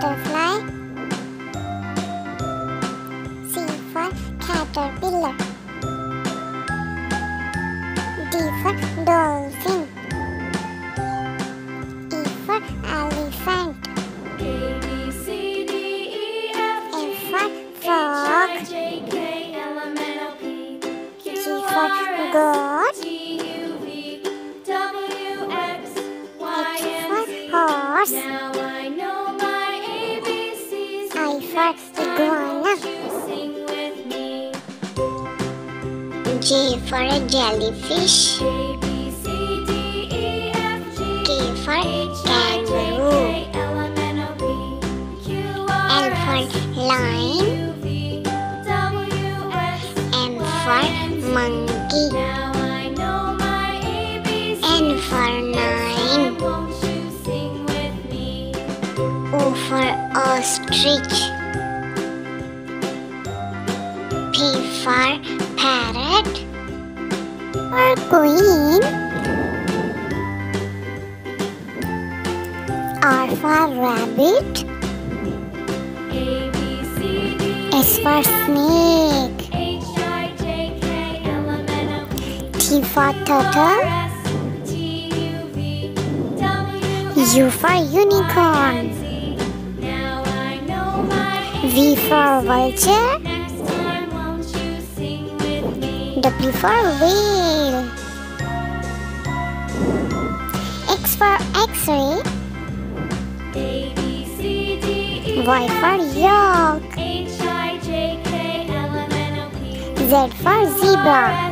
butterfly. C for caterpillar. D for dolphin. E for elephant. A B C D E F G H I J U V W X Y and Z. Now I know. Me? J for a jellyfish. K for kangaroo. L, for lion. M for monkey. N for nine. O for ostrich. P for parrot. Or queen. R for rabbit. A, B, C, D, S for snake. H, I, J, K, L, M, N, O, P, T for R, turtle. S, T, U, V, W, U for unicorn. Now I know my V for vulture. With me? W for whale. X for x-ray. Y for yak. H, I, J, K, L, M, N, O, P, Z for zebra.